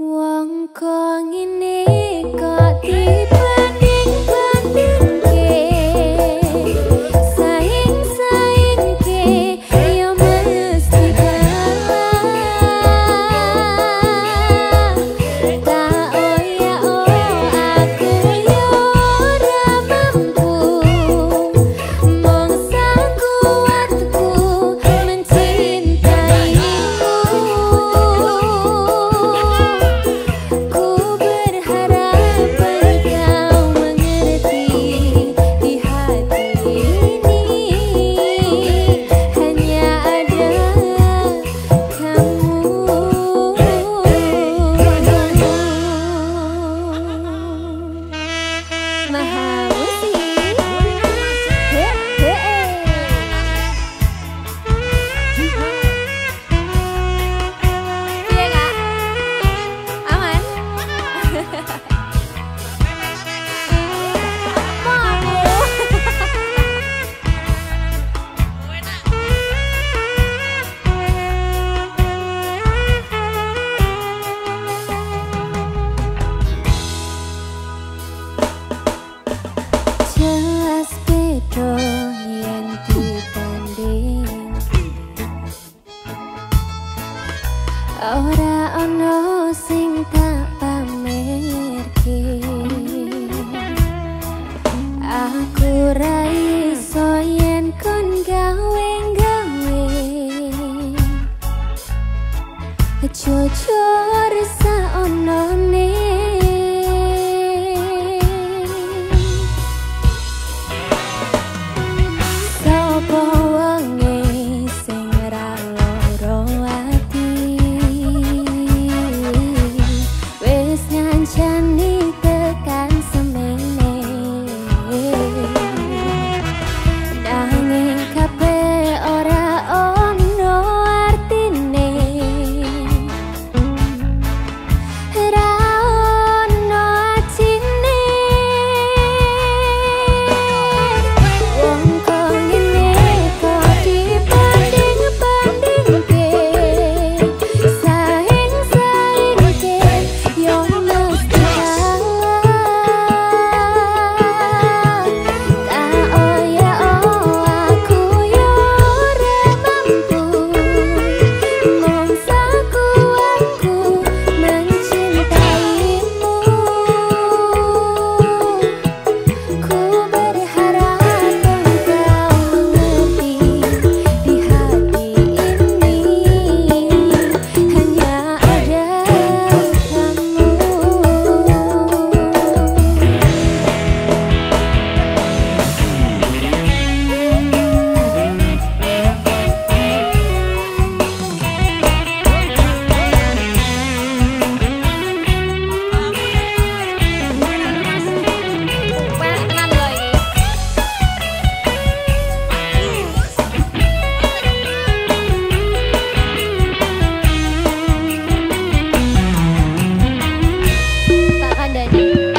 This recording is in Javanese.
Wong kang ini aku ra London.